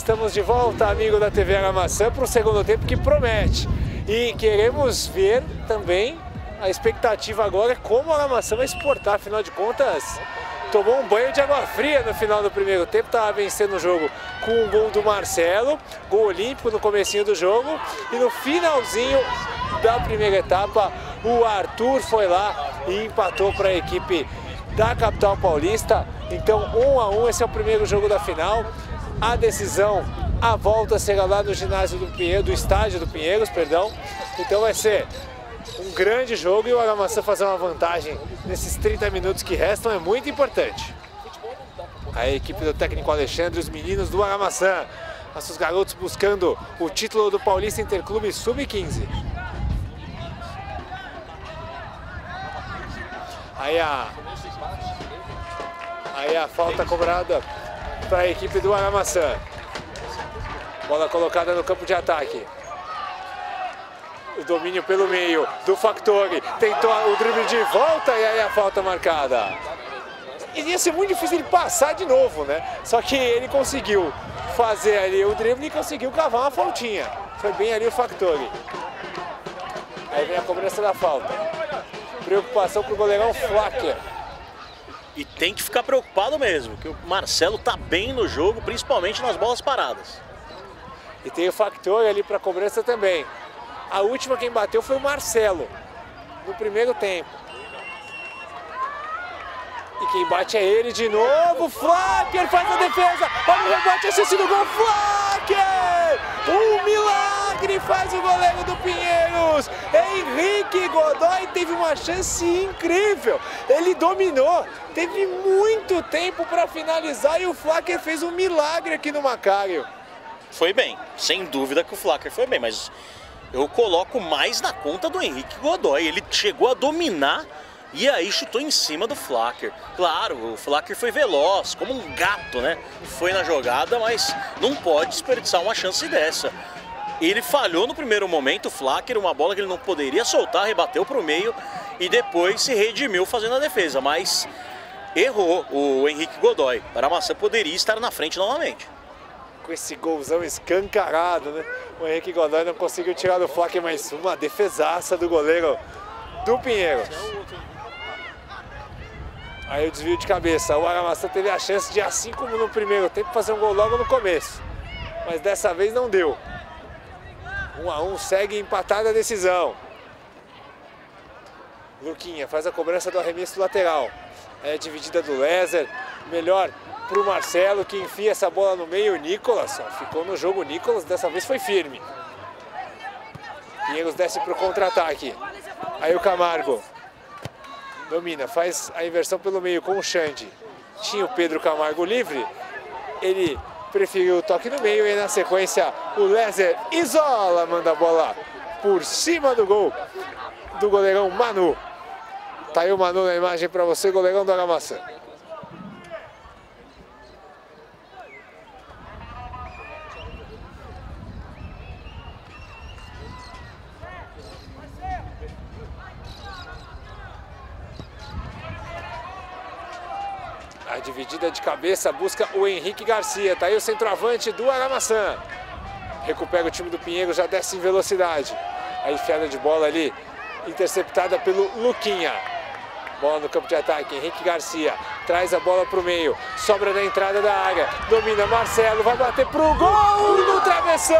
Estamos de volta, amigo da TV Aramaçã, para o segundo tempo que promete. E queremos ver também a expectativa agora é como a Aramaçã vai exportar, afinal de contas, tomou um banho de água fria no final do primeiro tempo, estava vencendo o jogo com um gol do Marcelo, gol olímpico no comecinho do jogo, e no finalzinho da primeira etapa, o Arthur foi lá e empatou para a equipe da capital paulista. Então, um a um, esse é o primeiro jogo da final. A decisão, a volta será lá no ginásio do Pinheiro, do estádio do Pinheiros, perdão. Então vai ser um grande jogo e o Aramaçã fazer uma vantagem nesses 30 minutos que restam é muito importante. A equipe do técnico Alexandre, os meninos do Aramaçã, nossos garotos buscando o título do Paulista Interclube Sub-15. Aí a, aí a falta cobrada para a equipe do Aramaçã. Bola colocada no campo de ataque o domínio pelo meio do Factori, tentou o drible de volta e aí a falta marcada. Ia ser muito difícil ele passar de novo, né? Só que ele conseguiu fazer ali o drible e conseguiu cavar uma faltinha. Foi bem ali o Factori. Aí vem a cobrança da falta. Preocupação pro goleirão Flacker. E tem que ficar preocupado mesmo, que o Marcelo tá bem no jogo, principalmente nas bolas paradas. E tem o Factori ali para cobrança também. A última quem bateu foi o Marcelo, no primeiro tempo. E quem bate é ele de novo, Flacker faz a defesa, olha o rebote, chance do gol, Flacker! Um milagre faz o goleiro do Pinheiros, Henrique Godoy teve uma chance incrível, ele dominou, teve muito tempo para finalizar e o Flacker fez um milagre aqui no Macário. Foi bem, sem dúvida que o Flacker foi bem, mas eu coloco mais na conta do Henrique Godoy. Ele chegou a dominar e aí chutou em cima do Flacker. Claro, o Flacker foi veloz, como um gato, né? Foi na jogada, mas não pode desperdiçar uma chance dessa. Ele falhou no primeiro momento, o Flacker, uma bola que ele não poderia soltar, rebateu para o meio e depois se redimiu fazendo a defesa, mas errou o Henrique Godoy. Para maçã poderia estar na frente novamente com esse golzão escancarado, né? O Henrique Godoy não conseguiu tirar do Flaque, mas uma defesaça do goleiro do Pinheiro. Aí o desvio de cabeça. O Aramaçã teve a chance de, assim como no primeiro tempo, fazer um gol logo no começo. Mas dessa vez não deu. Um a um segue empatada a decisão. Luquinha faz a cobrança do arremesso lateral. É dividida do Lézer. Melhor para o Marcelo, que enfia essa bola no meio. O Nicolas, ó, ficou no jogo. O Nicolas dessa vez foi firme. Pinheiros desce para o contra-ataque. Aí o Camargo domina, faz a inversão pelo meio com o Xande. Tinha o Pedro Camargo livre. Ele preferiu o toque no meio e na sequência o Lézer isola, manda a bola por cima do gol do goleirão Manu. Tá aí o Manu na imagem para você, goleirão do Aramaçã. A dividida de cabeça busca o Henrique Garcia. Tá aí o centroavante do Aramaçã. Recupera o time do Pinheiro, já desce em velocidade. A enfiada de bola ali, interceptada pelo Luquinha. Bola no campo de ataque, Henrique Garcia traz a bola para o meio, sobra na entrada da área, domina Marcelo, vai bater para o gol no travessão!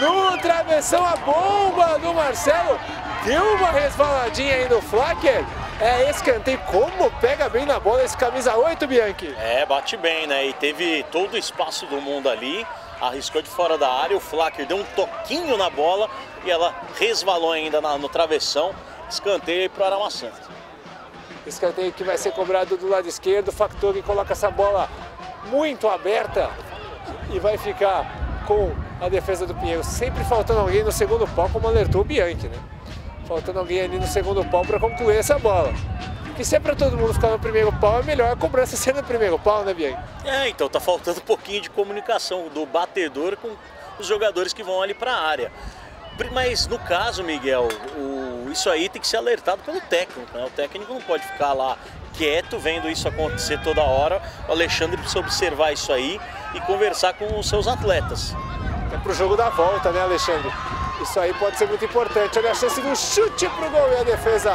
No travessão a bomba do Marcelo, deu uma resvaladinha aí no Flacker, é escanteio, como pega bem na bola esse camisa 8, Bianchi. É, bate bem, né? E teve todo o espaço do mundo ali, arriscou de fora da área, o Flacker deu um toquinho na bola e ela resvalou ainda na, no travessão, escanteio para o Aramaçã. Escanteio que vai ser cobrado do lado esquerdo, o Factori coloca essa bola muito aberta e vai ficar com a defesa do Pinheiro, sempre faltando alguém no segundo pau, como alertou o Bianchi, né? Faltando alguém ali no segundo pau para concluir essa bola. E se é para todo mundo ficar no primeiro pau, é melhor a cobrança ser no primeiro pau, né, Bianchi? É, então tá faltando um pouquinho de comunicação do batedor com os jogadores que vão ali para a área. Mas no caso, Miguel, o isso aí tem que ser alertado pelo técnico. Né? O técnico não pode ficar lá quieto vendo isso acontecer toda hora. O Alexandre precisa observar isso aí e conversar com os seus atletas. É pro jogo da volta, né, Alexandre? Isso aí pode ser muito importante. Olha a chance do chute pro gol e a defesa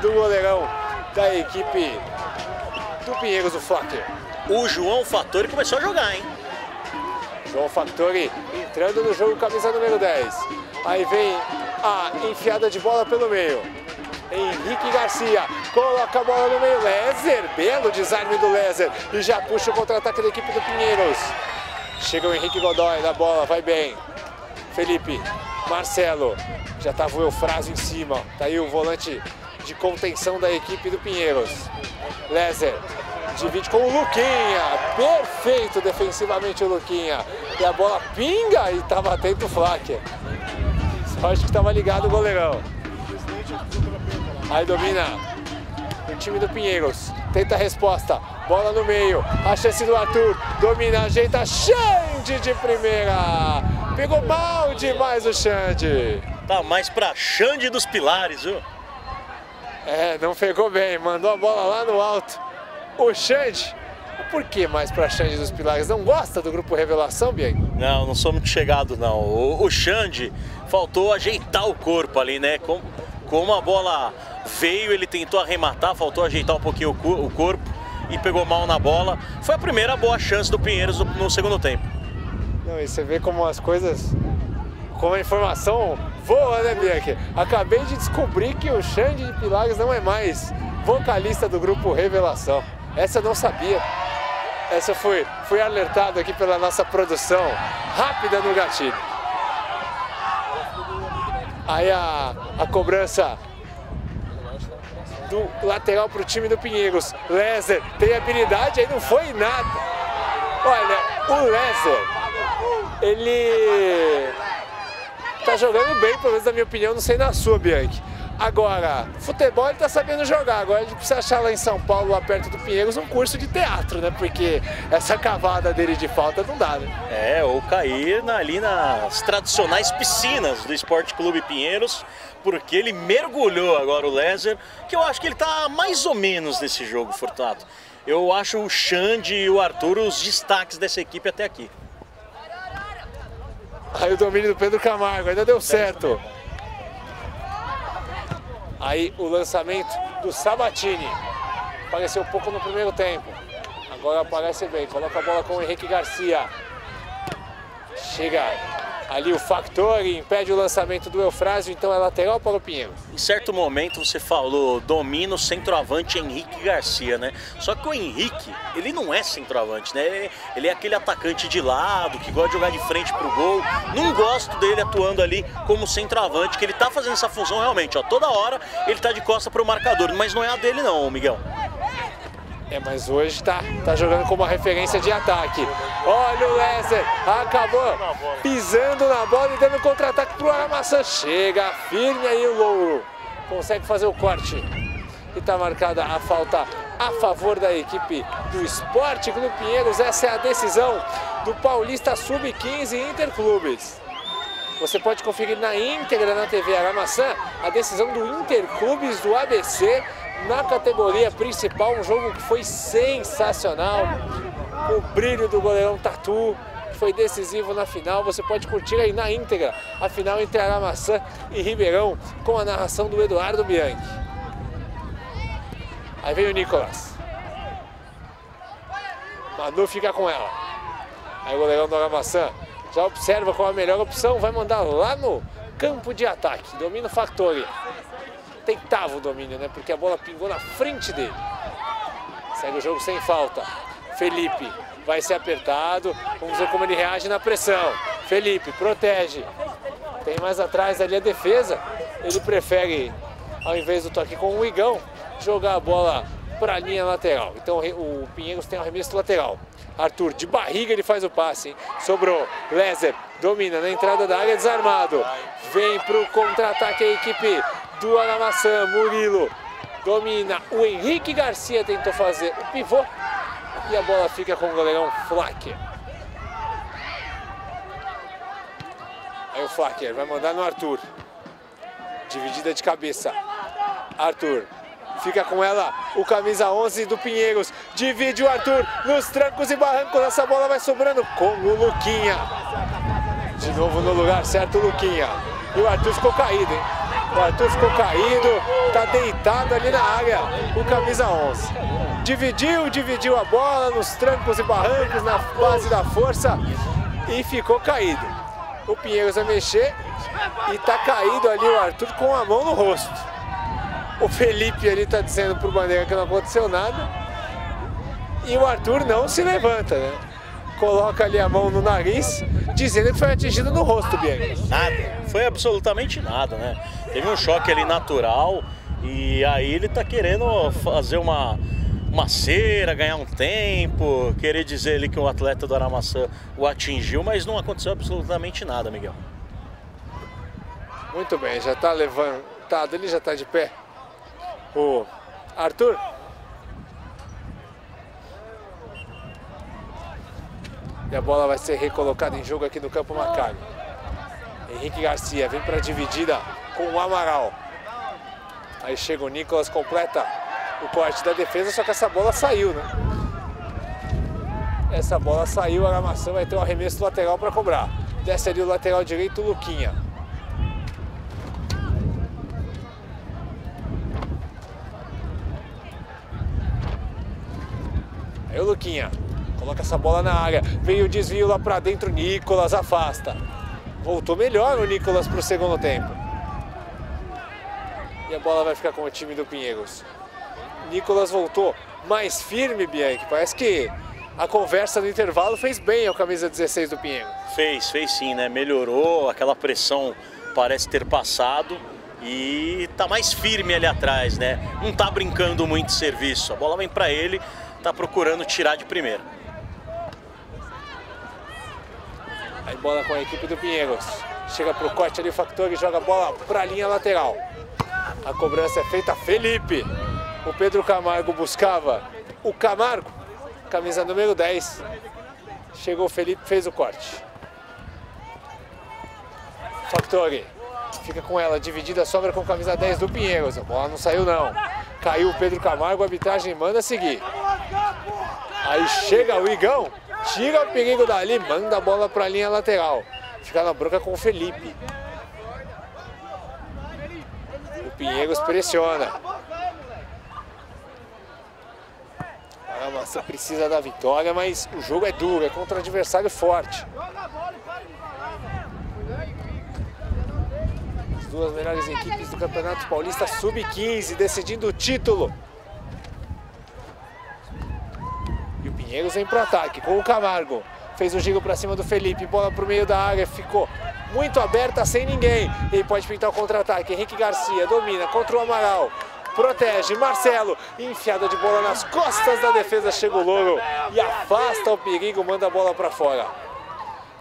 do goleirão da equipe do Pinheiros, o Flacker. O João Fattori começou a jogar, hein? João Fattori entrando no jogo, camisa número 10. Aí vem a enfiada de bola pelo meio. Henrique Garcia coloca a bola no meio. Lezer, belo desarme do Lezer. E já puxa o contra-ataque da equipe do Pinheiros. Chega o Henrique Godoy na bola, vai bem. Felipe, Marcelo, já estava o Eufrásio em cima. Tá aí o volante de contenção da equipe do Pinheiros. Lezer divide com o Luquinha. Perfeito defensivamente o Luquinha. E a bola pinga e estava atento o Flacker. Só acho que estava ligado o goleirão. Aí domina o time do Pinheiros. Tenta a resposta. Bola no meio. A chance do Arthur. Domina, ajeita. Xande de primeira. Pegou mal demais o Xande. Tá mais pra Xande dos Pilares, viu? É, não pegou bem. Mandou a bola lá no alto. O Xande. Por que mais pra Xande dos Pilares? Não gosta do grupo Revelação, Bianchi? Não, não sou muito chegado, não. O, o Xande faltou ajeitar o corpo ali, né? Como, como a bola veio, ele tentou arrematar, faltou ajeitar um pouquinho o, o corpo e pegou mal na bola. Foi a primeira boa chance do Pinheiros no, no segundo tempo. Não, e você vê como as coisas, como a informação voa, né, Bianchi? Acabei de descobrir que o Xande de Pilares não é mais vocalista do grupo Revelação. Essa eu não sabia. Essa foi, foi alertado aqui pela nossa produção rápida no gatilho. Aí a, a cobrança do lateral para o time do Pinheiros. Lezer tem habilidade, aí não foi nada. Olha, o Lezer, ele tá jogando bem, pelo menos na minha opinião, não sei na sua, Bianchi. Agora, futebol ele tá sabendo jogar. Agora a gente precisa achar lá em São Paulo, lá perto do Pinheiros, um curso de teatro, né? Porque essa cavada dele de falta não dá, né? É, ou cair ali nas tradicionais piscinas do Esporte Clube Pinheiros, porque ele mergulhou agora o Lezer, que eu acho que ele tá mais ou menos nesse jogo, Fortunato. Eu acho o Xande e o Arthur os destaques dessa equipe até aqui. Aí o domínio do Pedro Camargo, ainda deu certo. Aí o lançamento do Sabatini. Apareceu um pouco no primeiro tempo. Agora aparece bem. Coloca a bola com o Henrique Garcia. Chega ali o Factori, impede o lançamento do Eufrásio, então é lateral para o Pinheiro. Em certo momento você falou domina o centroavante Henrique Garcia, né? Só que o Henrique, ele não é centroavante, né? Ele é aquele atacante de lado, que gosta de jogar de frente pro gol. Não gosto dele atuando ali como centroavante, que ele tá fazendo essa função realmente, ó. Toda hora ele tá de costa pro marcador, mas não é a dele não, Miguel. É, mas hoje tá, tá jogando como uma referência de ataque. Olha o Lezer, acabou pisando na bola e dando contra-ataque pro Aramaçã. Chega firme aí o Louro. Consegue fazer o corte. E tá marcada a falta a favor da equipe do Esporte Clube Pinheiros. Essa é a decisão do Paulista Sub-15 Interclubes. Você pode conferir na íntegra na TV Aramaçã a decisão do Interclubes do ABC na categoria principal, um jogo que foi sensacional. O brilho do goleirão Tatu foi decisivo na final. Você pode curtir aí na íntegra a final entre Aramaçã e Ribeirão com a narração do Eduardo Bianchi. Aí vem o Nicolas. Manu fica com ela. Aí o goleirão do Aramaçã já observa qual a melhor opção, vai mandar lá no campo de ataque. Domina o Factory tentava o domínio, né? Porque a bola pingou na frente dele. Segue o jogo sem falta. Felipe vai ser apertado. Vamos ver como ele reage na pressão. Felipe protege. Tem mais atrás ali a defesa. Ele prefere, ao invés do toque com o Igão, jogar a bola para a linha lateral. Então o Pinheiros tem um arremesso lateral. Arthur, de barriga ele faz o passe. Hein? Sobrou. Lezer domina na entrada da área, desarmado. Vem para o contra-ataque a equipe do Anamaçã, Murilo domina, o Henrique Garcia tentou fazer o pivô e a bola fica com o goleirão Flacker. Aí o Flacker vai mandar no Arthur. Dividida de cabeça. Arthur. Fica com ela o camisa 11 do Pinheiros. Divide o Arthur nos trancos e barrancos. Essa bola vai sobrando com o Luquinha. De novo no lugar certo o Luquinha. E o Arthur ficou caído, hein? O Arthur ficou caído, tá deitado ali na área, o camisa 11. Dividiu, dividiu a bola nos trancos e barrancos, na base da força e ficou caído. O Pinheiros vai mexer e tá caído ali o Arthur com a mão no rosto. O Felipe ali tá dizendo pro Bandeira que não aconteceu nada. E o Arthur não se levanta, né? Coloca ali a mão no nariz, dizendo que foi atingido no rosto, Bianchi. Nada, foi absolutamente nada, né? Teve um choque ali natural e aí ele tá querendo fazer uma, uma cera, ganhar um tempo, querer dizer ali que o atleta do Aramaçã o atingiu, mas não aconteceu absolutamente nada, Miguel. Muito bem, já tá levantado, ele já tá de pé. O Arthur. E a bola vai ser recolocada em jogo aqui no campo Macalho. Henrique Garcia vem para a dividida com o Amaral. Aí chega o Nicolas, completa o corte da defesa, só que essa bola saiu, né? Essa bola saiu, a armação vai ter um arremesso lateral para cobrar. Desce ali o lateral direito, o Luquinha. Aí o Luquinha coloca essa bola na área. Veio o desvio lá para dentro, Nicolas afasta. Voltou melhor o Nicolas para o segundo tempo. E a bola vai ficar com o time do Pinheiros. Nicolas voltou mais firme, Bianchi. Parece que a conversa no intervalo fez bem ao camisa 16 do Pinheiros. Fez, fez sim, né? Melhorou, aquela pressão parece ter passado e tá mais firme ali atrás, né? Não tá brincando muito de serviço. A bola vem para ele, tá procurando tirar de primeira. Aí bola com a equipe do Pinheiros. Chega pro corte ali o Factor e joga a bola pra linha lateral. A cobrança é feita Felipe. O Pedro Camargo buscava o Camargo, camisa número 10. Chegou o Felipe, fez o corte. Factori fica com ela, dividida, sobra com camisa 10 do Pinheiros. A bola não saiu não. Caiu o Pedro Camargo, a arbitragem manda seguir. Aí chega o Igão, tira o perigo dali, manda a bola para a linha lateral. Fica na bronca com o Felipe. Pinheiros pressiona. A Maçã precisa da vitória, mas o jogo é duro, é contra um adversário forte. As duas melhores equipes do Campeonato Paulista Sub-15 decidindo o título. E o Pinheiros vem para o ataque com o Camargo. Fez o giro para cima do Felipe, bola para o meio da área, ficou muito aberta, sem ninguém. Ele pode pintar o contra-ataque. Henrique Garcia domina contra o Amaral. Protege, Marcelo, enfiada de bola nas costas da defesa, chega o Louro e afasta o perigo, manda a bola para fora.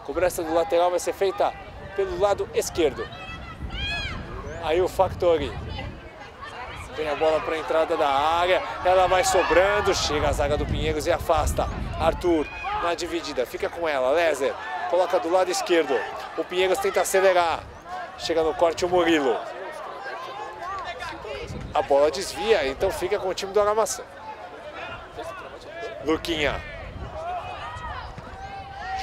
Cobrança do lateral vai ser feita pelo lado esquerdo. Aí o Factori tem a bola para a entrada da área, ela vai sobrando, chega a zaga do Pinheiros e afasta. Arthur na dividida, fica com ela, Lézer coloca do lado esquerdo. O Pinheiros tenta acelerar, chega no corte o Murilo. A bola desvia, então fica com o time do Aramaçã. Luquinha.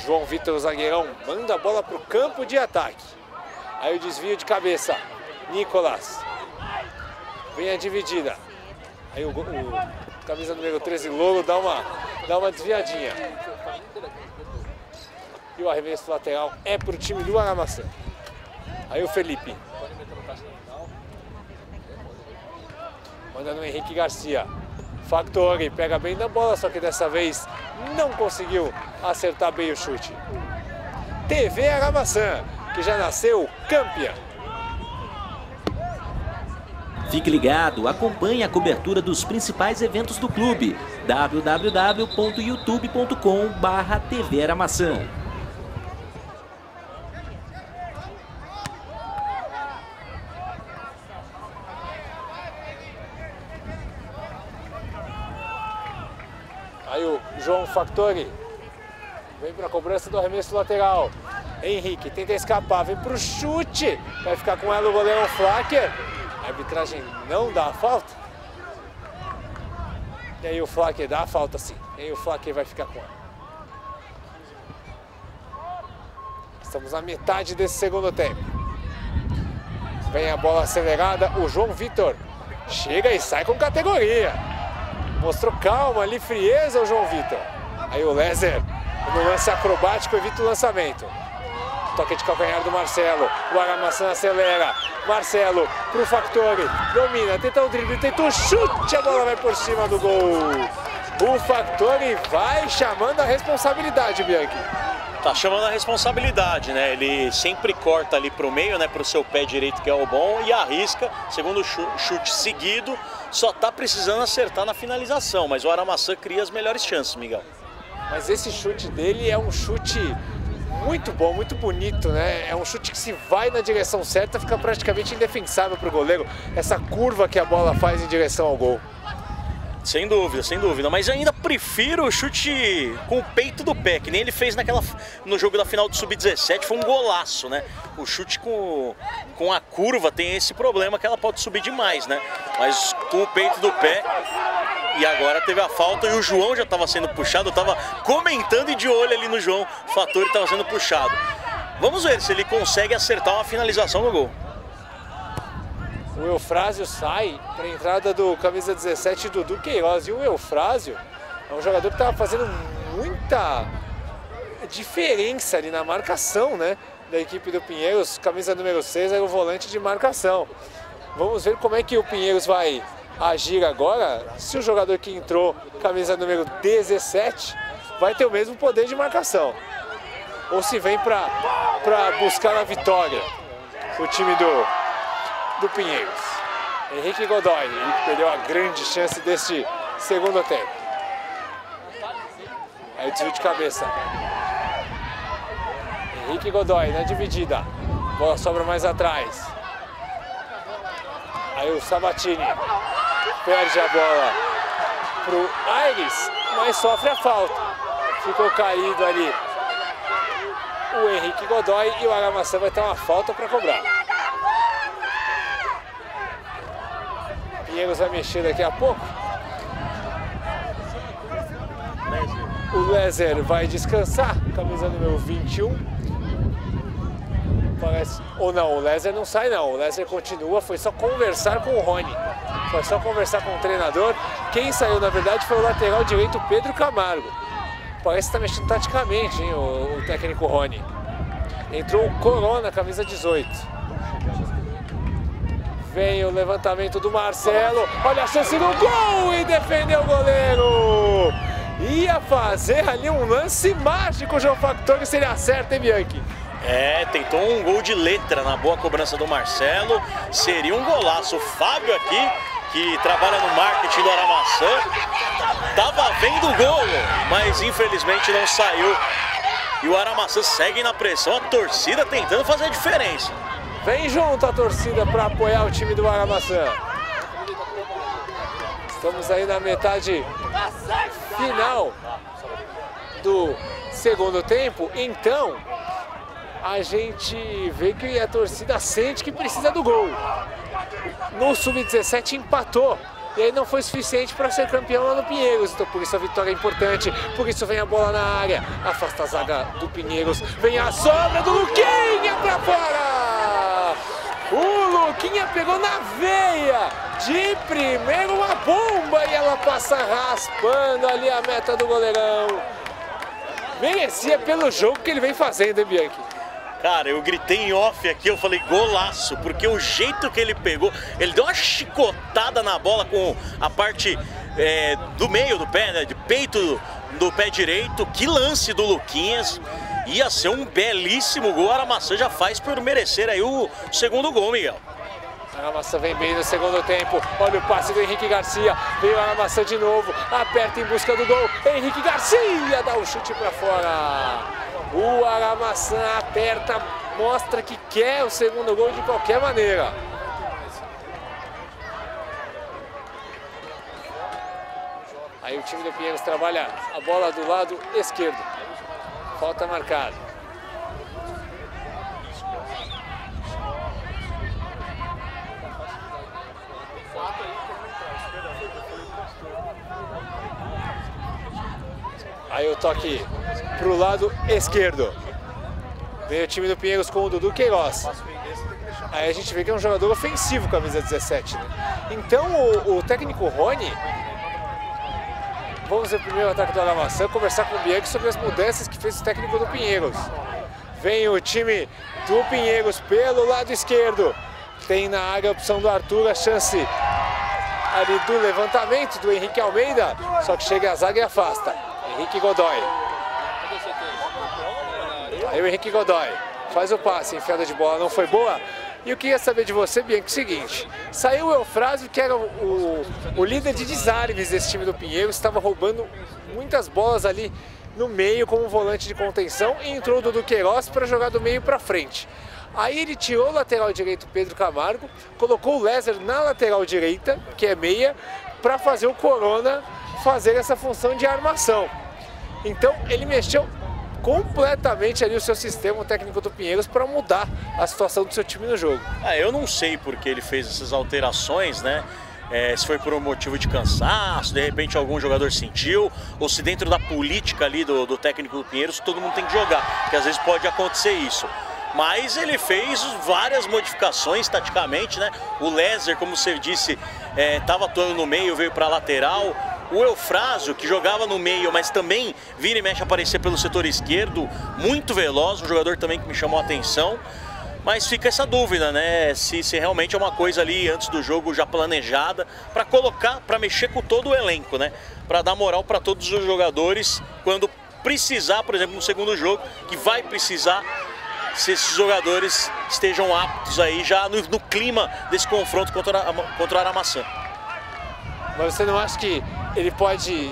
João Vitor, zagueirão, manda a bola para o campo de ataque. Aí o desvio de cabeça. Nicolas. Vem a dividida. Aí o, o camisa número 13, Lolo, dá uma, dá uma desviadinha. E o arremesso lateral é para o time do Aramaçã. Aí o Felipe. Manda no Henrique Garcia. Factori pega bem na bola, só que dessa vez não conseguiu acertar bem o chute. TV Aramaçã, que já nasceu campeã. Fique ligado, acompanhe a cobertura dos principais eventos do clube. www.youtube.com/tv Aramaçã. Aí o João Factori vem para a cobrança do arremesso lateral. Henrique tenta escapar, vem pro chute. Vai ficar com ela o goleiro Flacker. A arbitragem não dá a falta. E aí o Flacker dá a falta sim. E aí o Flacker vai ficar com ela. Estamos na metade desse segundo tempo. Vem a bola acelerada, o João Vitor chega e sai com categoria. Mostrou calma ali, frieza o João Vitor. Aí o Lezer, no lance acrobático, evita o lançamento. Toque de calcanhar do Marcelo. O Aramaçã acelera. Marcelo pro Factori. Domina, tenta o drible, tenta o chute. A bola vai por cima do gol. O Factori vai chamando a responsabilidade, Bianchi. Tá chamando a responsabilidade, né? Ele sempre corta ali pro meio, né? Pro seu pé direito, que é o bom, e arrisca, segundo chute seguido, só tá precisando acertar na finalização. Mas o Aramaçã cria as melhores chances, Miguel. Mas esse chute dele é um chute muito bom, muito bonito, né? É um chute que se vai na direção certa, fica praticamente indefensável para o goleiro. Essa curva que a bola faz em direção ao gol. Sem dúvida, sem dúvida. Mas ainda prefiro o chute com o peito do pé, que nem ele fez naquela, no jogo da final do Sub-17. Foi um golaço, né? O chute com, com a curva tem esse problema que ela pode subir demais, né? Mas com o peito do pé. E agora teve a falta e o João já estava sendo puxado. Eu estava comentando e de olho ali no João. O fator estava sendo puxado. Vamos ver se ele consegue acertar uma finalização no gol. O Eufrásio sai para a entrada do camisa 17, Dudu Queiroz. E o Eufrásio é um jogador que estava fazendo muita diferença ali na marcação, né? Da equipe do Pinheiros, camisa número 6 era o volante de marcação. Vamos ver como é que o Pinheiros vai agir agora. Se o jogador que entrou, camisa número 17, vai ter o mesmo poder de marcação. Ou se vem para buscar a vitória o time do, do Pinheiros. Henrique Godoy, perdeu a grande chance deste segundo tempo. Aí desvio de cabeça. Henrique Godoy na dividida. Bola sobra mais atrás. Aí o Sabatini perde a bola pro Aires, mas sofre a falta. Ficou caído ali o Henrique Godoy e o Aramaçã vai ter uma falta para cobrar. Pinheiros vai mexer daqui a pouco. O Lezer vai descansar, camisa número 21. Parece... Ou não, o Lezer não sai não, o Lezer continua, foi só conversar com o Rony. Foi só conversar com o treinador. Quem saiu, na verdade, foi o lateral direito Pedro Camargo. Parece que está mexendo taticamente, hein, o, o técnico Rony. Entrou o Corona, camisa 18. Vem o levantamento do Marcelo. Olha a chance do gol e defendeu o goleiro. Ia fazer ali um lance mágico João Factori se ele acerta, hein, Bianchi? É, tentou um gol de letra na boa cobrança do Marcelo. Seria um golaço. O Fábio aqui, que trabalha no marketing do Aramaçã, tava vendo o gol, mas infelizmente não saiu. E o Aramaçã segue na pressão, a torcida tentando fazer a diferença. Vem junto a torcida para apoiar o time do Aramaçã. Estamos aí na metade final do segundo tempo, então a gente vê que a torcida sente que precisa do gol. No Sub-17 empatou. E aí não foi suficiente para ser campeão lá no Pinheiros. Então por isso a vitória é importante. Por isso vem a bola na área. Afasta a zaga do Pinheiros. Vem a sobra do Luquinha para fora. O Luquinha pegou na veia. De primeiro uma bomba e ela passa raspando ali a meta do goleirão. Merecia pelo jogo que ele vem fazendo, hein, Bianchi? Cara, eu gritei em off aqui, eu falei golaço, porque o jeito que ele pegou, ele deu uma chicotada na bola com a parte é, do meio do pé, né, de peito do pé direito. Que lance do Luquinhas. Ia ser um belíssimo gol. Aramaçã já faz por merecer aí o segundo gol, Miguel. Aramaçã vem bem no segundo tempo. Olha o passe do Henrique Garcia. Veio Aramaçã de novo. Aperta em busca do gol. Henrique Garcia dá o um chute para fora. O Aramaçã aperta, mostra que quer o segundo gol de qualquer maneira. Aí o time do Pinheiros trabalha a bola do lado esquerdo. Falta tá marcada. Aí o toque para o lado esquerdo. Vem o time do Pinheiros com o Dudu Queiroz. Aí a gente vê que é um jogador ofensivo, camisa 17. Né? Então o, o técnico Rony Vamos ver primeiro ataque do Aramaçã, conversar com o Bianchi sobre as mudanças que fez o técnico do Pinheiros. Vem o time do Pinheiros pelo lado esquerdo. Tem na área a opção do Arthur, a chance ali do levantamento do Henrique Almeida. Só que chega a zaga e afasta. Henrique Godoy. Aí o Henrique Godoy faz o passe, enfiada de bola não foi boa. E eu queria saber de você, Bianchi, o seguinte. Saiu o Eufrásio, que era o, o, o líder de desarmes desse time do Pinheiro, estava roubando muitas bolas ali no meio como volante de contenção e entrou o Dudu Queiroz para jogar do meio para frente. Aí ele tirou o lateral direito Pedro Camargo, colocou o Lézer na lateral direita, que é meia, para fazer o Corona fazer essa função de armação. Então ele mexeu completamente ali o seu sistema técnico do Pinheiros para mudar a situação do seu time no jogo. Ah, eu não sei porque ele fez essas alterações, né? É, se foi por um motivo de cansaço, de repente algum jogador sentiu, ou se dentro da política ali do, do técnico do Pinheiros todo mundo tem que jogar, porque às vezes pode acontecer isso mas ele fez várias modificações taticamente, né? O Lezer, como você disse, estava é, atuando no meio, veio para a lateral. O Eufrásio, que jogava no meio, mas também vira e mexe aparecer pelo setor esquerdo, muito veloz, um jogador também que me chamou a atenção. Mas fica essa dúvida, né? Se, se realmente é uma coisa ali antes do jogo já planejada para colocar, para mexer com todo o elenco, né? Para dar moral para todos os jogadores quando precisar, por exemplo, no segundo jogo, que vai precisar se esses jogadores estejam aptos aí já no, no clima desse confronto contra, contra o Aramaçã. Mas você não acha que ele pode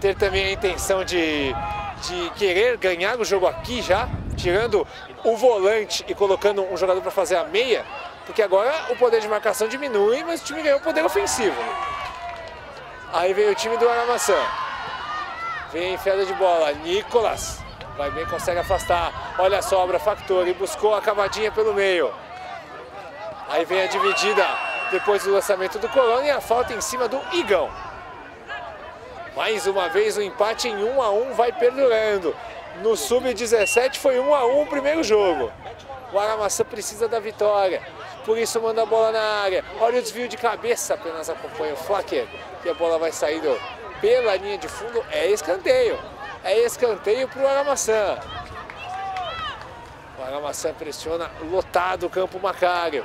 ter também a intenção de, de querer ganhar o jogo aqui já, tirando o volante e colocando um jogador para fazer a meia? Porque agora o poder de marcação diminui, mas o time ganhou o poder ofensivo. Aí vem o time do Aramaçã. Vem enfiada de bola, Nicolas. Vai bem, consegue afastar. Olha a sobra, Factori buscou a cavadinha pelo meio. Aí vem a dividida depois do lançamento do Colônia a falta em cima do Igão. Mais uma vez o empate em 1 a 1 vai perdurando. No sub-17 foi 1 a 1 o primeiro jogo. O Aramaçã precisa da vitória. Por isso manda a bola na área. Olha o desvio de cabeça, apenas acompanha o Flacker. E a bola vai saindo pela linha de fundo. É escanteio. É escanteio para o Aramaçã. O Aramaçã pressiona lotado o campo Macário.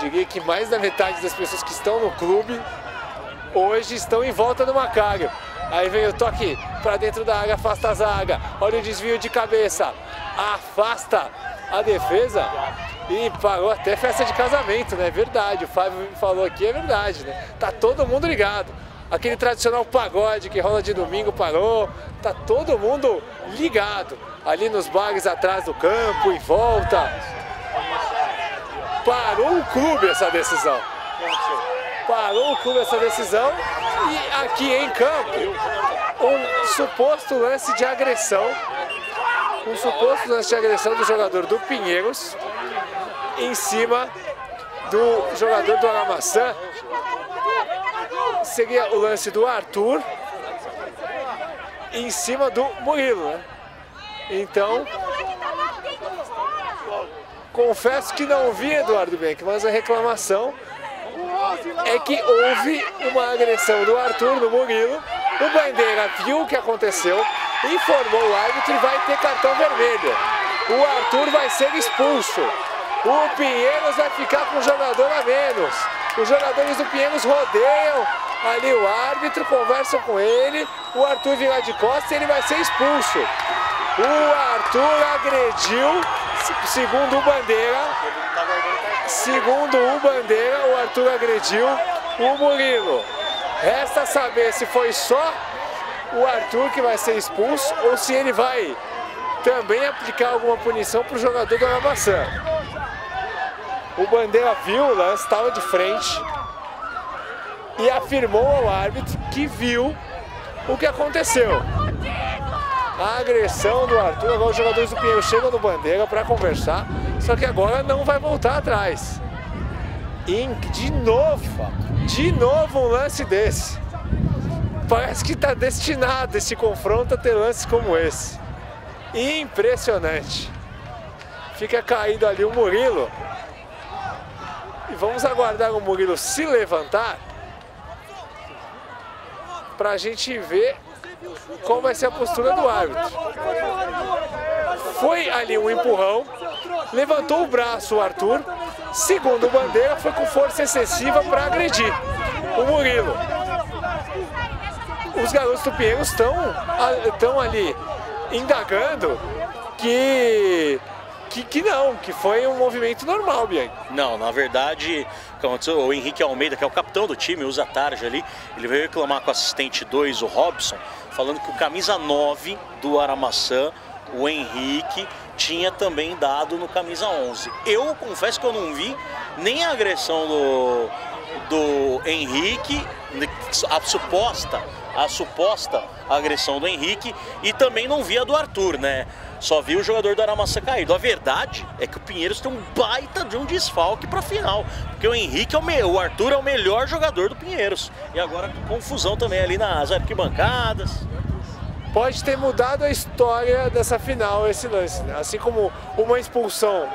Diria que mais da metade das pessoas que estão no clube hoje estão em volta do Macário. Aí vem o toque para dentro da área, afasta a zaga. Olha o desvio de cabeça. Afasta a defesa e parou até festa de casamento, né? Verdade, o Fábio falou aqui, é verdade, né? Tá todo mundo ligado. Aquele tradicional pagode que rola de domingo parou, tá todo mundo ligado. Ali nos bares atrás do campo, em volta. Parou o clube essa decisão parou o clube essa decisão e aqui em campo um suposto lance de agressão, um suposto lance de agressão do jogador do Pinheiros em cima do jogador do Aramaçã. Seria o lance do Arthur em cima do Murilo, né? Então, confesso que não vi Eduardo Benck, mas a reclamação é que houve uma agressão do Arthur no Murilo. O Bandeira viu o que aconteceu, informou o árbitro e vai ter cartão vermelho. O Arthur vai ser expulso. O Pinheiros vai ficar com um jogador a menos. Os jogadores do Pinheiros rodeiam ali o árbitro, conversam com ele. O Arthur vira de costas e ele vai ser expulso. O Arthur agrediu, segundo o Bandeira, Segundo o Bandeira, o Arthur agrediu o Murilo. Resta saber se foi só o Arthur que vai ser expulso ou se ele vai também aplicar alguma punição para o jogador do Aramaçã. O Bandeira viu o lance, estava de frente e afirmou ao árbitro que viu o que aconteceu. A agressão do Arthur, agora os jogadores do Pinheiro chegam no Bandeira para conversar só que agora não vai voltar atrás. E de novo, de novo um lance desse. Parece que está destinado esse confronto a ter lances como esse. Impressionante. Fica caído ali o Murilo. E vamos aguardar o Murilo se levantar para a gente ver qual vai ser a postura do árbitro. Foi ali um empurrão, levantou o braço o Arthur, segundo o Bandeira, foi com força excessiva para agredir o Murilo. Os garotos do Pinheiro estão, estão ali indagando que que, que não, que foi um movimento normal, Bianchi. Não, na verdade, o Henrique Almeida, que é o capitão do time, usa tarde ali, ele veio reclamar com o assistente 2, o Robson, falando que o camisa 9 do Aramaçã, o Henrique, tinha também dado no camisa 11. Eu confesso que eu não vi nem a agressão do, do Henrique, a suposta, a suposta agressão do Henrique, e também não vi a do Arthur, né? Só vi o jogador do Aramassa caído. A verdade é que o Pinheiros tem um baita de um desfalque para final. Porque o Henrique é o, me... o Arthur é o melhor jogador do Pinheiros. E agora confusão também ali nas arquibancadas. Pode ter mudado a história dessa final esse lance, né? Assim como uma expulsão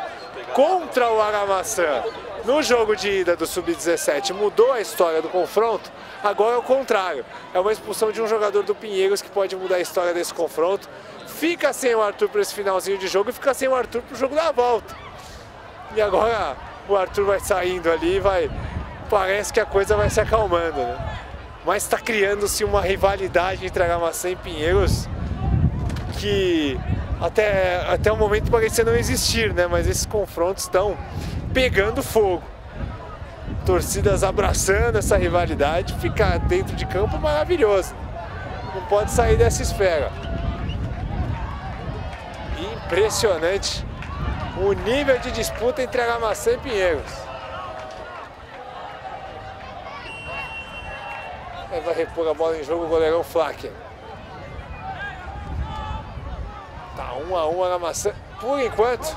contra o Aramaçã no jogo de ida do Sub-17 mudou a história do confronto, agora é o contrário. É uma expulsão de um jogador do Pinheiros que pode mudar a história desse confronto fica sem o Arthur para esse finalzinho de jogo e fica sem o Arthur para o jogo da volta. E agora o Arthur vai saindo ali e vai. Parece que a coisa vai se acalmando, né? Mas está criando-se uma rivalidade entre Aramaçã e Pinheiros que até, até o momento parecia não existir, né? Mas esses confrontos estão pegando fogo. Torcidas abraçando essa rivalidade, ficar dentro de campo maravilhoso. Não pode sair dessa esfera impressionante o nível de disputa entre Aramaçã e Pinheiros. Aí vai repor a bola em jogo o goleirão Flacker. Tá um a um Aramaçã. Por enquanto,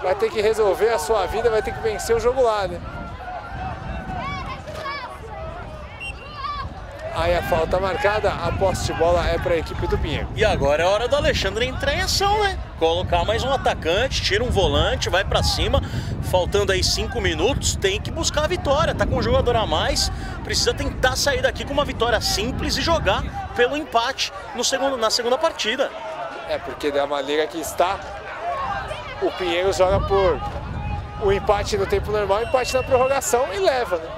vai ter que resolver a sua vida, vai ter que vencer o jogo lá, né? Aí a falta marcada, a posse de bola é para a equipe do Pinheiro. E agora é hora do Alexandre entrar em ação, né? Colocar mais um atacante, tira um volante, vai para cima. Faltando aí cinco minutos, tem que buscar a vitória. Tá com um jogador a mais, precisa tentar sair daqui com uma vitória simples e jogar pelo empate no segundo, na segunda partida. É, porque da maneira que está, o Pinheiro joga por o empate no tempo normal, empate na prorrogação e leva, né?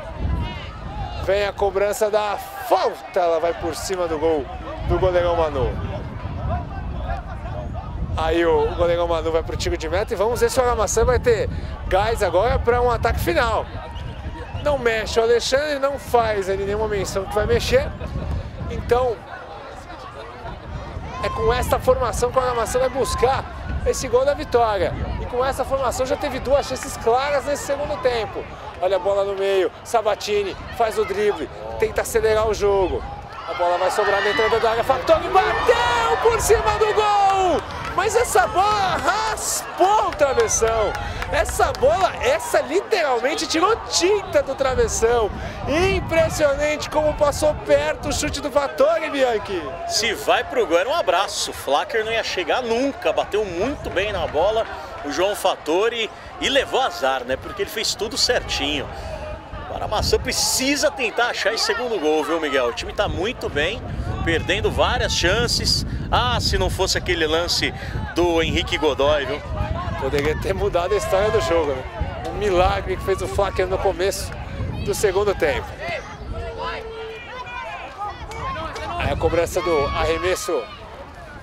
Vem a cobrança da falta, ela vai por cima do gol do goleirão Manu. Aí o goleirão Manu vai para o tiro de meta e vamos ver se o Aramaçã vai ter gás agora para um ataque final. Não mexe o Alexandre, não faz ali nenhuma menção que vai mexer. Então, é com essa formação que o Aramaçã vai buscar esse gol da vitória. Com essa formação já teve duas chances claras nesse segundo tempo. Olha a bola no meio, Sabatini faz o drible, tenta acelerar o jogo. A bola vai sobrar na entrada da área, Factori bateu por cima do gol! Mas essa bola raspou o travessão. Essa bola, essa literalmente tirou tinta do travessão. Impressionante como passou perto o chute do Fattori, Bianchi. Se vai pro gol, era um abraço. O Flacker não ia chegar nunca, bateu muito bem na bola o João Fattori e levou azar, né? Porque ele fez tudo certinho. Agora a Maçã precisa tentar achar esse segundo gol, viu, Miguel? O time está muito bem, perdendo várias chances. Ah, se não fosse aquele lance do Henrique Godoy, viu? Poderia ter mudado a história do jogo, né? Um milagre que fez o Flacker no começo do segundo tempo. Aí a cobrança do arremesso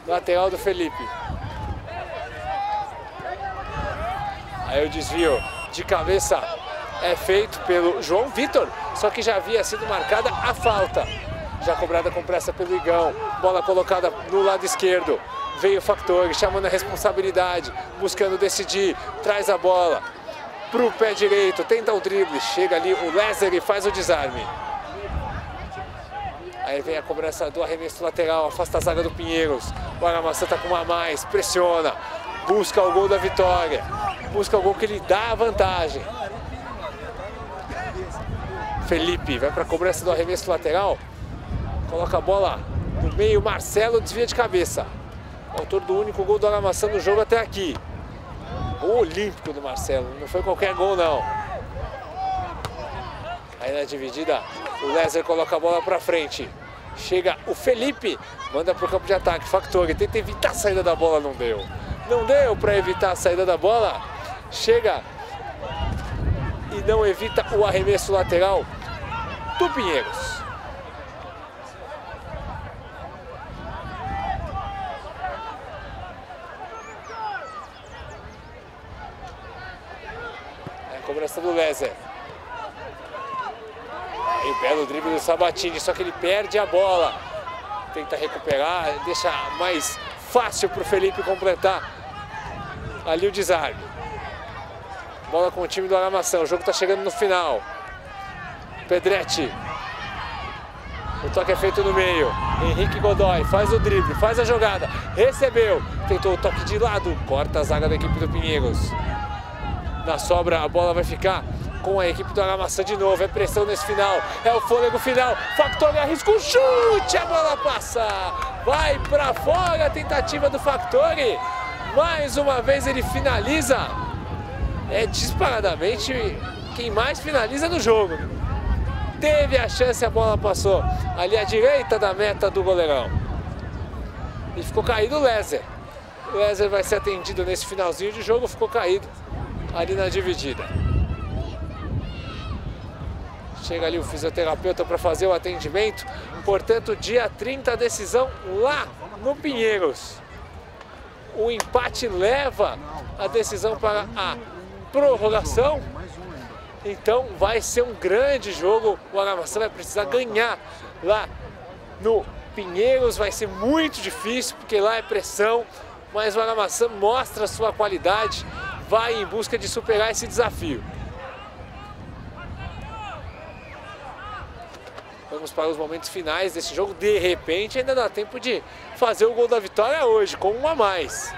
lateral do Felipe. Aí o desvio de cabeça é feito pelo João Vitor, só que já havia sido marcada a falta. Já cobrada com pressa pelo Igão, bola colocada no lado esquerdo. Veio o Factor, chamando a responsabilidade, buscando decidir, traz a bola para o pé direito, tenta o drible, chega ali o Lézer e faz o desarme. Aí vem a cobrança do arremesso lateral, afasta a zaga do Pinheiros. O Aramaçã está com uma a mais, pressiona, busca o gol da vitória, busca o gol que lhe dá a vantagem. Felipe vai para a cobrança do arremesso lateral, Coloca a bola no meio, Marcelo desvia de cabeça. Autor do único gol do Aramaçã no jogo até aqui. Gol olímpico do Marcelo, não foi qualquer gol não. Aí na dividida, o Lézer coloca a bola para frente. Chega o Felipe, manda para o campo de ataque. Factori tenta evitar a saída da bola, não deu. Não deu para evitar a saída da bola. Chega e não evita o arremesso lateral do Pinheiros. É a cobrança do Lézer. Aí o belo drible do Sabatini, só que ele perde a bola. Tenta recuperar, deixa mais fácil para o Felipe completar ali o desarme. Bola com o time do Aramação, o jogo está chegando no final. Pedretti. O toque é feito no meio. Henrique Godoy faz o drible, faz a jogada. Recebeu. Tentou o toque de lado. Corta a zaga da equipe do Pinheiros. Na sobra, a bola vai ficar com a equipe do Aramaçã de novo. É pressão nesse final. É o fôlego final. Factori arrisca o chute. A bola passa. Vai para fora a tentativa do Factori. Mais uma vez ele finaliza. É disparadamente quem mais finaliza no jogo. Teve a chance, a bola passou ali à direita da meta do goleirão. E ficou caído o Lézer. O Lézer vai ser atendido nesse finalzinho de jogo, ficou caído ali na dividida. Chega ali o fisioterapeuta para fazer o atendimento. Portanto, dia 30, a decisão lá no Pinheiros. O empate leva a decisão para a prorrogação. Então vai ser um grande jogo. O Aramaçã vai precisar ganhar lá no Pinheiros. Vai ser muito difícil, porque lá é pressão. Mas o Aramaçã mostra sua qualidade. Vai em busca de superar esse desafio. Vamos para os momentos finais desse jogo. De repente, ainda dá tempo de fazer o gol da vitória hoje, com um a mais.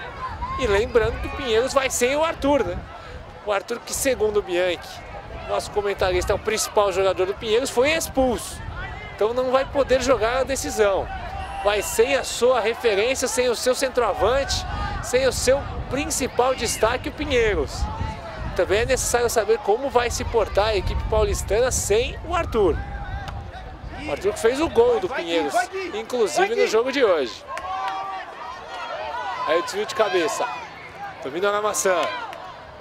E lembrando que o Pinheiros vai sem o Arthur, né? O Arthur, que segundo o Bianchi, nosso comentarista, é o principal jogador do Pinheiros, foi expulso. Então não vai poder jogar a decisão. Vai sem a sua referência, sem o seu centroavante, sem o seu principal destaque, o Pinheiros. Também é necessário saber como vai se portar a equipe paulistana sem o Arthur. O Arthur que fez o gol do Pinheiros, inclusive no jogo de hoje. Aí o desvio de cabeça. Domina na maçã.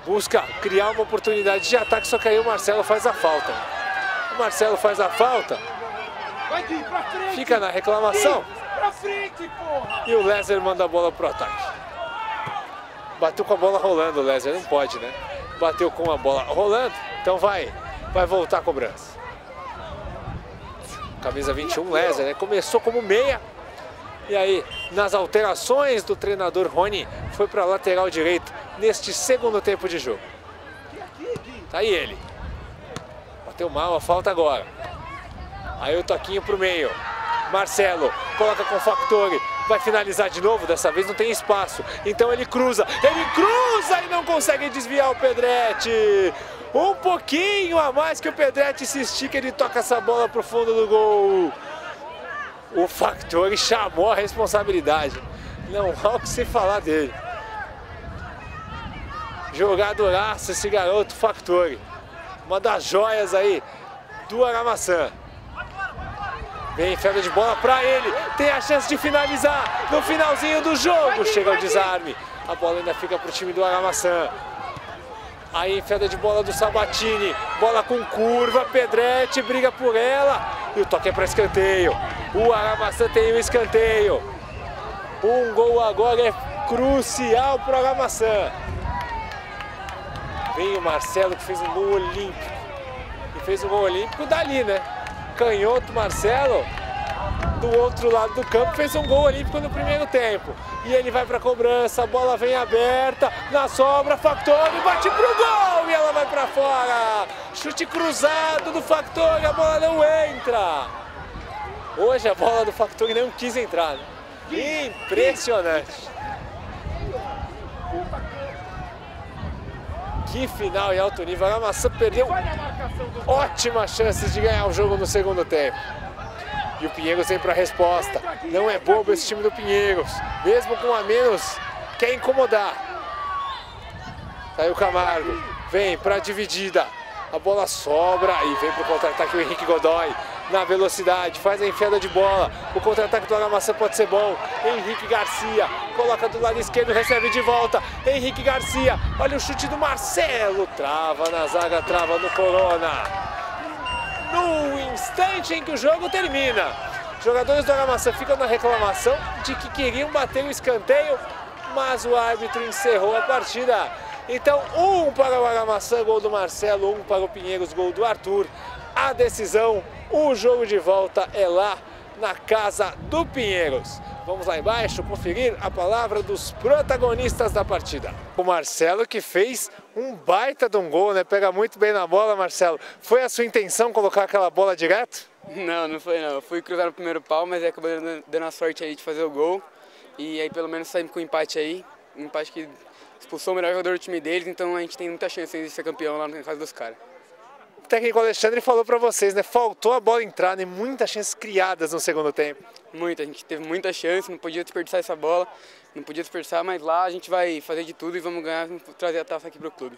Busca criar uma oportunidade de ataque, só que aí o Marcelo faz a falta. O Marcelo faz a falta. Fica na reclamação. E o Lézer manda a bola pro ataque. Bateu com a bola rolando o não pode, né? Bateu com a bola rolando, então vai, vai voltar a cobrança. Camisa 21, Lézer, né? Começou como meia. E aí, nas alterações do treinador Rony, foi para lateral direito neste segundo tempo de jogo. Tá aí ele. Bateu mal, a falta agora. Aí o toquinho pro meio. Marcelo coloca com o Factori. Vai finalizar de novo, dessa vez não tem espaço. Então ele cruza, ele cruza e não consegue desviar o Pedretti. Um pouquinho a mais que o Pedretti se estica, ele toca essa bola pro fundo do gol. O Factori chamou a responsabilidade. Não há o que se falar dele. Jogadoraço esse garoto Factori. Uma das joias aí do Aramaçã. Vem enfiada de bola para ele. Tem a chance de finalizar no finalzinho do jogo. Chega o desarme. A bola ainda fica para o time do Aramaçã. Aí enfiada de bola do Sabatini. Bola com curva. Pedretti briga por ela. E o toque é para escanteio. O Aramaçã tem o escanteio. Um gol agora é crucial para o Aramaçã. Vem o Marcelo que fez um gol olímpico. E fez um gol olímpico dali, né? Canhoto Marcelo, do outro lado do campo, fez um gol olímpico no primeiro tempo. E ele vai para a cobrança, a bola vem aberta, na sobra, Factori bate pro gol e ela vai para fora. Chute cruzado do Factori, a bola não entra. Hoje a bola do Factori não quis entrar. Né? Impressionante. Que final em alto nível. A Maçã perdeu ótimas chances de ganhar o jogo no segundo tempo. E o Pinheiros vem para a resposta. Não é bobo esse time do Pinheiros. Mesmo com a menos, quer incomodar. Saiu o Camargo. Vem para a dividida. A bola sobra e vem para o contra-ataque o Henrique Godoy na velocidade, faz a enfiada de bola. O contra-ataque do Aramaçã pode ser bom. Henrique Garcia coloca do lado esquerdo, recebe de volta. Henrique Garcia, olha o chute do Marcelo, trava na zaga, trava no Corona. No instante em que o jogo termina, jogadores do Aramaçã ficam na reclamação de que queriam bater o escanteio, mas o árbitro encerrou a partida. Então, um para o Aramaçã, gol do Marcelo, um para o Pinheiros, gol do Arthur. A decisão, o jogo de volta é lá na casa do Pinheiros. Vamos lá embaixo conferir a palavra dos protagonistas da partida. O Marcelo que fez um baita de um gol, né? Pega muito bem na bola, Marcelo. Foi a sua intenção colocar aquela bola direto? Não, não foi não. Eu fui cruzar no primeiro pau, mas acabou dando a sorte aí de fazer o gol. E aí pelo menos saímos com um empate aí. Um empate que expulsou o melhor jogador do time deles, então a gente tem muita chance de ser campeão lá na casa dos caras. O técnico Alexandre falou para vocês, né? Faltou a bola entrar, né? Muitas chances criadas no segundo tempo. Muita, a gente teve muita chance, não podia desperdiçar essa bola, não podia desperdiçar, mas lá a gente vai fazer de tudo e vamos ganhar, trazer a taça aqui pro clube.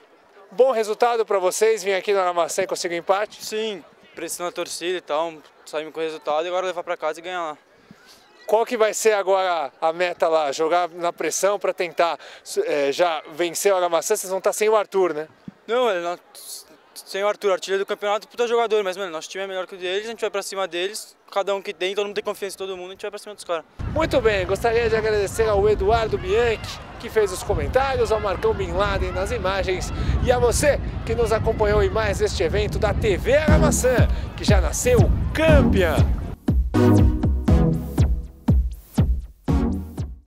Bom resultado para vocês, vir aqui na Armacém e conseguir um empate? Sim, pressão a torcida e tal, saímos com o resultado e agora levar para casa e ganhar lá. Qual que vai ser agora a meta lá? Jogar na pressão para tentar é, já vencer o Aramaçã? Vocês vão estar sem o Arthur, né? Não, ele sem o Arthur, artilheiro do campeonato, puta jogador, mas mano, nosso time é melhor que o deles, a gente vai pra cima deles, cada um que tem, todo mundo tem confiança em todo mundo, a gente vai pra cima dos caras. Muito bem, gostaria de agradecer ao Eduardo Bianchi, que fez os comentários, ao Marcão Bin Laden nas imagens e a você que nos acompanhou em mais este evento da TV Aramaçã, que já nasceu campeã.